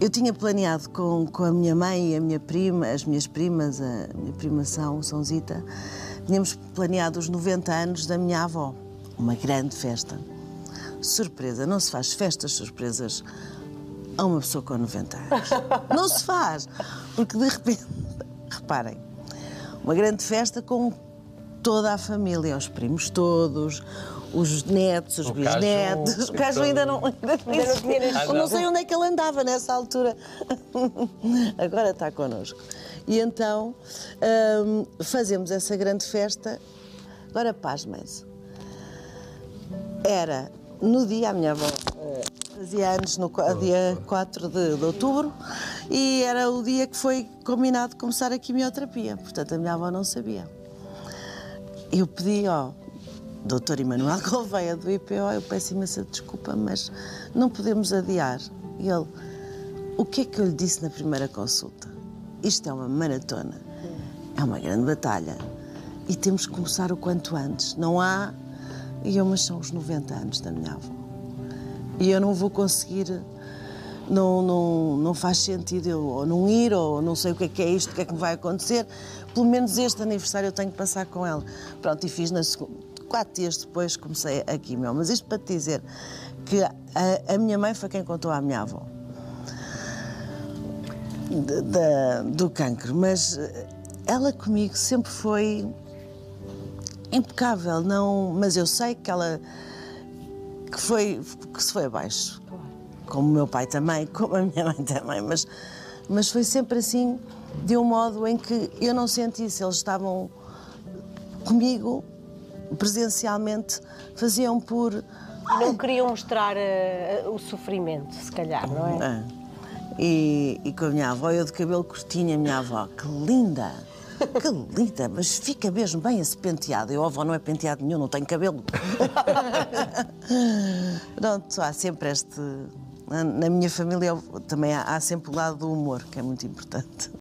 Eu tinha planeado com, com a minha mãe e a minha prima, as minhas primas, a minha prima São, São Zita, tínhamos planeado os 90 anos da minha avó. Uma grande festa. Surpresa, não se faz festas surpresas a uma pessoa com 90 anos. Não se faz. Porque de repente, reparem, uma grande festa com toda a família, os primos todos, os netos, os O bisnetos. caju, O caju ainda não, ainda não, Ainda não não sei onde é que ele andava nessa altura. Agora está connosco. E então hum, fazemos essa grande festa. Agora pasmem-se. Era no dia, a minha avó eh, fazia anos no dia 4 de, de outubro e era o dia que foi combinado começar a quimioterapia. Portanto, a minha avó não sabia. Eu pedi ao doutor Emanuel Gouveia do IPO, eu peço imensa desculpa, mas não podemos adiar. E ele, o que é que eu lhe disse na primeira consulta? Isto é uma maratona, é uma grande batalha e temos que começar o quanto antes. Não há. E eu, mas são os 90 anos da minha avó. E eu não vou conseguir. Não, não, não faz sentido eu ou não ir, ou não sei o que é que é isto, o que é que vai acontecer. Pelo menos este aniversário eu tenho que passar com ela. Pronto, e fiz na segunda. Quatro dias depois comecei a quimio. Mas isto para te dizer que a, a minha mãe foi quem contou à minha avó de- da- do cancro, mas ela comigo sempre foi impecável, não, mas eu sei que ela que foi que se foi abaixo, como o meu pai também, como a minha mãe também, mas mas foi sempre assim de um modo em que eu não senti se eles estavam comigo presencialmente, faziam por E não queriam mostrar eh, o sofrimento, se calhar, não é? Ah. E, e com a minha avó, eu de cabelo curtinho, a minha avó, que linda! Que linda, mas fica mesmo bem esse penteado. Eu, avó, não é penteado nenhum, não tenho cabelo. Pronto, há sempre este. Na minha família também há sempre o lado do humor, que é muito importante.